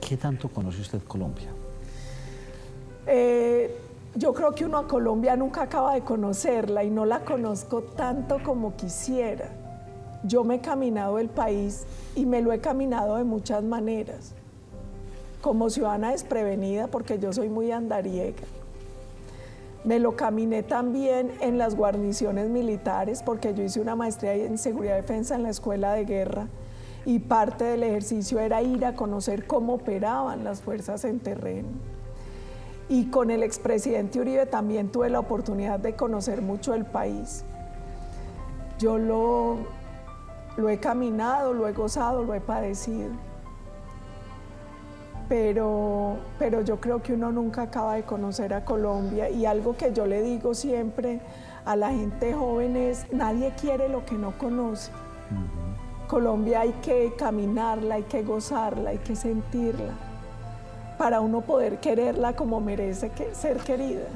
¿Qué tanto conoce usted Colombia? Eh, yo creo que uno a Colombia nunca acaba de conocerla y no la conozco tanto como quisiera. Yo me he caminado el país y me lo he caminado de muchas maneras. Como ciudadana desprevenida, porque yo soy muy andariega. Me lo caminé también en las guarniciones militares, porque yo hice una maestría en seguridad y defensa en la escuela de guerra y parte del ejercicio era ir a conocer cómo operaban las fuerzas en terreno. Y con el expresidente Uribe también tuve la oportunidad de conocer mucho el país. Yo lo, lo he caminado, lo he gozado, lo he padecido. Pero, pero yo creo que uno nunca acaba de conocer a Colombia y algo que yo le digo siempre a la gente joven es, nadie quiere lo que no conoce. Colombia hay que caminarla, hay que gozarla, hay que sentirla, para uno poder quererla como merece ser querida.